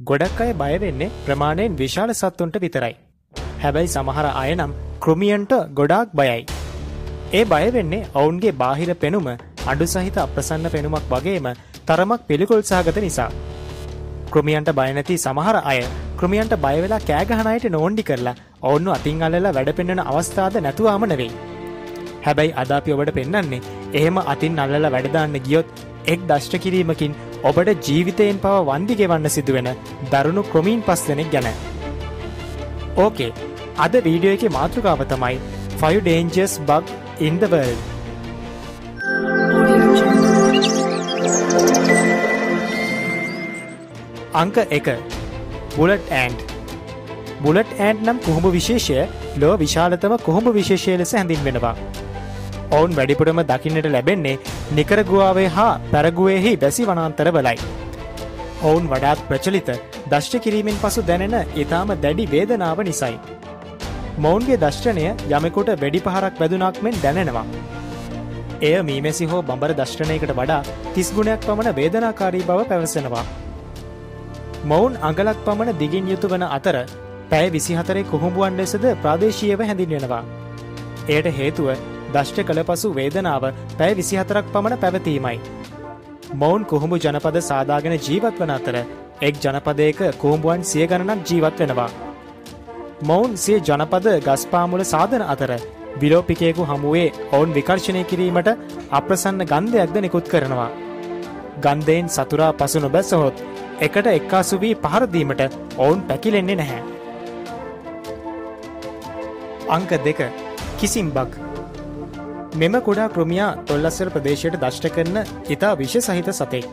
ගොඩක් අය බයවෙන්නේ ප්‍රමාණයෙන් විශාල සත්තුන්ට විතරයි. හැබැයි සමහර අය නම් කෘමියන්ට ගොඩාක් බයයි. ඒ බයවෙන්නේ ඔවුන්ගේ බාහිර පෙනුම අඩු සහිත අප්‍රසන්න පෙනුමක් වගේම තරමක් පිළිකුල් සහගත නිසා. කෘමියන්ට බයනැති සමහර අය කෘමියන්ට බයවෙලා කෑගහනයට නෝන්ඩි කරලා ඔවුන්නු අතින් අල්ලලා වැඩ පෙන්න්නන අවස්ථාද නැතුවාම නෙවෙයි. හැබැයි අදාපි ඔබට පෙන්න්නන්නේ එහෙම අතින් අල්ලල වැඩදාන්න ගියොත් එක් දෂ්ට කිරීමකින් ඔබට ජීවිතයෙන් පව වන්දි ගෙවන්න සිදුවෙන දරුණු ක්‍රමීන් පස් දෙනෙක් ගැන. ඕකේ. අද වීඩියෝ එක මාතෘකාව තමයි 5 ඩේන්ජස් බක් ඉන්දවර්ල් අංක එක. බුලට් ඇන්ඩ් බුලට් ඇන්ඩ් නම් කොහොම විශේෂය? ලෝ විශාලතම කොහොම විශේෂය ලෙස හැඳින් වෙනවා. ඔවුන් වැඩිපුරම දකින්නට ලැබෙන්නේ නිකරගුවාවේ හා පැරගුවයෙහි බැසි වනාන්තර බලයි. ඔවුන් වඩාත් ප්‍රචලිත දශ්ට කිරීමෙන් පසු දැනෙන ඉතාම දැඩි වේදනාව නිසයි. මොවුන්ගේ දශ්ටනය යමෙකුට වැඩි පහරක් වැදුනක් මෙන් දැනෙනවා. එය මීමැසි හෝ බඹර දශ්ටනයකට වඩා තිස්ගුණයක් පමණ වේදනාකාරී බව පැවසෙනවා. මොවුන් අඟලක් පමණ දිගින් යුතු වන අතර පැය විසිහතරේ කොහොඹුවන් ලෙසද ප්‍රාදේශීයව හැඳින්වෙනවා. එයට හේතුව දෂ්ට කළ පසු වේදනාව පැය විසිහතරක් පමණ පැවතීමයි. මොවුන් කොහොඹු ජනපද සාදාගෙන ජීවත් වන අතර එක් ජනපදයක කෝම්බුවන් සිය ගණනක් ජීවත් වෙනවා. මොවුන් සිය ජනපද ගස්පාමුල සාධන අතර විලෝපිකයෙකු හමුවේ ඔවුන් විකර්ශණය කිරීමට අප්‍රසන්න ගන්ධයක්ද නිකුත් කරනවා. ගන්දයෙන් සතුරා පසු නොබැසහොත් එකට එක්කාසු වී පහරදීමට ඔවුන් පැකිලෙන්නේ නැහැ. අංක දෙක කිසිම් බක් මෙම කුඩා ක්‍රමියා තොල් අස්සර ප්‍රදේශයට දෂ්ට කරන ඉතා විශ සහිත සතෙක්.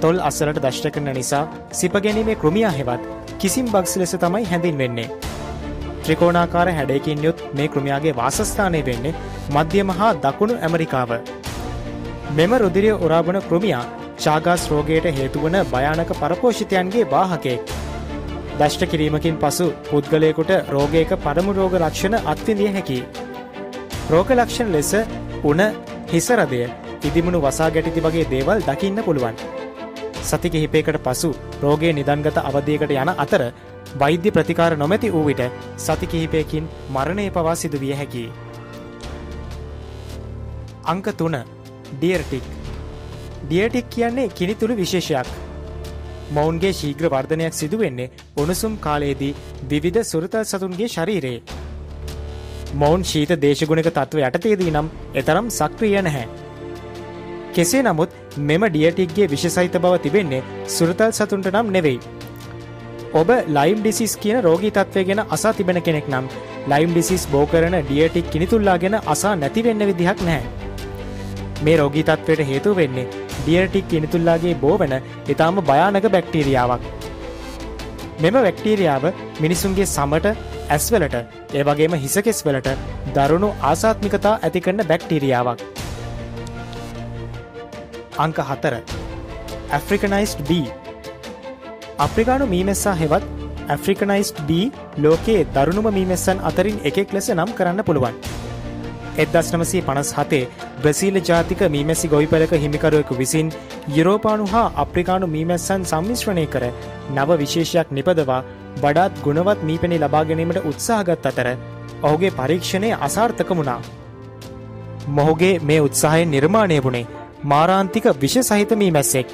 තොල් අස්සලට දෂ්ට කරන නිසා සිපගැනීමේ ක්‍රමියා හෙවත් කිසිම් බක්ස් ලෙස තමයි හැඳින් වෙන්නේ. ත්‍රිකෝණාකාර හැඩයකින් යුත් මේ ක්‍රමයාගේ වාසස්ථානය වෙන්නේ මධ්‍යම හා දකුණු ඇමරිකාව. මෙම රුදිරිය උරාබන ක්‍රමියා චාගාස් රෝගයට හේතුවන භයානක පරපෝෂිතයන්ගේ වාහකෙක්. දෂ්ට කිරීමකින් පසු පුද්ගලයකුට රෝගයක පරමු රෝග ලක්ෂණ අත්විඳිය හැකි. රෝග ලක්ෂණ ලෙස උන හිසරදය ඉදිමුණු වසා ගැටිති වගේ දේවල් දකින්න පුළුවන්. සති කිහිපයකට පසු රෝගය නිදන්ගත අවධයකට යන අතර වෛද්‍ය ප්‍රතිකාර නොමැති වූ විට සති කිහිපයකින් මරණය පවා සිදුවිය හැකි. අංක තුන ඩියර්ටික් ඩියටික් කියන්නේ කිනිතුළු විශේෂයක්. මොවුන්ගේ ශීග්‍ර වර්ධනයක් සිදුවෙන්නේ උණුසුම් කාලයේදී විවිධ සුරතල් සතුන්ගේ ශරීරයේ. මොවුන් ශීත දේශගුණක තත්ව යටතේදී නම් එතරම් සක්‍රිය නැහැ. කෙසේ නමුත් මෙම ඩියටික්ගේ විශසහිත බව තිබෙන්නේ සුරතල් සතුන්ට නම් නෙවෙයි. ඔබ ලයිම් ඩිසිස් කියන රෝගී තත්වය ගැන අසා තිබෙන කෙනෙක් නම් ලයිම් ඩිසිස් බෝ කරන ඩියටික් කිනිතුල්ලා ගැන අසා නැතිවෙන්න විදිහක් නැහැ. මේ රෝගී තත්වයට හේතු වෙන්නේ ඩියටික් කිනිතුල්ලාගේ බෝවන ඉතාම භයානක බැක්ටීරියාවක්. මෙම වැක්ටීරියාව මිනිසුන්ගේ සමට ඇස්වලට ඒවගේම හිසකෙස් වලට දරුණු ආසාත්මිකතා ඇති කරන බැක්ටීරියාවක්. අංක හතර ඇෆ්‍රිකනයිස්ඩ් B අප්‍රිකානු මීමෙස්සා හෙවත් ඇෆ්‍රිකනයිස්ඩ් B ලෝකයේ දරුණුම මීමෙස්සන් අතරින් එකෙක් ලෙස නම් කරන්න පුළුවන්. එදස් නමසී පනස් හතේ බ්‍රසීල ජාතික මීමැසි ගොයිපලක හිමිකරුවෙකු විසින් යුරෝපානු හා අප්‍රිකානු මීමැස්සන් සම්මිශ්‍රණය කර නව විශේෂයක් නිපදවා වඩාත් ගුණවත් මීපෙනි ලබා ගැනීමට උත්සාහගත් අතර ඔහුගේ පරීක්ෂණය අසාර්ථක වුණා. මොහුගේ මේ උත්සාහයෙන් නිර්මාණය වුණේ මාරාන්තික විශ සහිත මීමැස්සෙක්.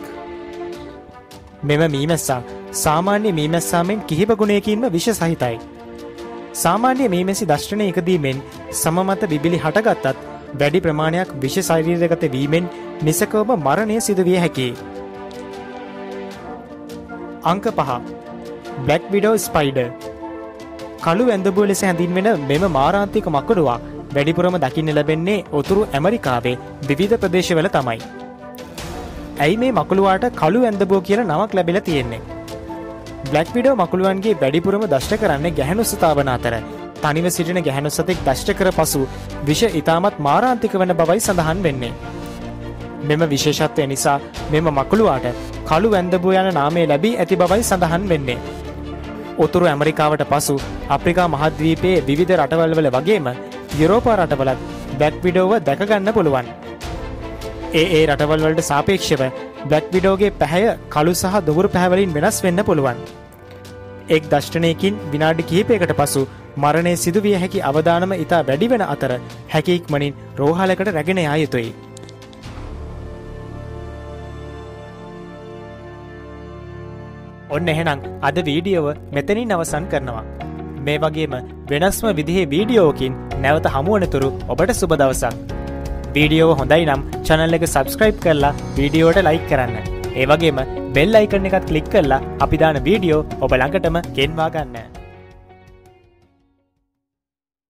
මෙම මීමැස්සා සාමාන්‍ය මීමැස්සාමෙන් කිහිප ගුණයකින්ම විශ සහිතයි. සාමාන්‍ය මීමැසි දශ්ටනය එකදීමෙන් සමමත බිබිලි හටගත්තත් වැඩි ප්‍රමාණයක් විශ සෛරීරගත වීමෙන් නිසකවම මරණය සිදුවිය හැකි. අංක පහ බ්ලක් විඩෝ ස්පයිඩ කළු ඇඳබුව ලෙස හැඳින්වෙන මෙම මාරාන්තික මකඩුවා වැඩිපුරම දකින්න ලැබෙන්නේ ඔතුරු ඇමරිකාවේ විවිධ ප්‍රදේශවල තමයි. ඇයි මේ මකුළුවාට කළු ඇඳබෝ කියල නමක් ලැබිල තියෙන්නේ. බ්ලක් විඩෝ මකුළුවන්ගේ වැඩිපුරම දෂ්ට කරන්නේ ගැහැණු සතාවන අතර තනිව සිටින ගැහැණු සතෙක් දෂ්ට කර පසු විෂ ඉතාමත් මාරාන්තික වන බවයි සඳහන් වෙන්නේ. මෙම විශේෂත්වය නිසා මෙම මකුළුවාට කළු වැන්දබූ යන නාමේ ලැබී ඇති බවයි සඳහන් වෙන්නේ. උතුරු ඇමරිකාවට පසු අප්‍රිකා මහද්වීපයේ විවිධ රටවල්වල වගේම යුරෝපා රටවලත් බැක් විඩෝව දැකගන්න පුළුවන්. ඒ ඒ රටවල්වලට සාපේක්ෂව බ්ලක් විඩෝගේ පැහැය කළු සහ දුගුරු පැහැවලින් වෙනස් වෙන්න පුළුවන්. එක් දෂ්ටනයකින් විනාඩි කිහිපයකට පසු මරණය සිදුවිය හැකි අවධානම ඉතා වැඩි වෙන අතර හැකිඉක්මනින් රෝහලකට රැගෙන යා යුතුයි. ඔන්න එහෙනම් අද වීඩියෝව මෙතනින් අවසන් කරනවා. මේ වගේම වෙනස්ම විදිහේ වීඩියෝකින් නැවත හමුවනතුරු ඔබට සුබ දවසක්. වීඩියෝව හොඳයි නම් චනල් එක සබස්ක්‍රයිබ් කරලා වීඩියෝට ලයික් කරන්න. ඒවගේම බෙල් අයිකරන එකත් කලික් කරලා අපි දාන වීඩියෝ ඔබ ළඟටම ගෙන්වා ගන්න.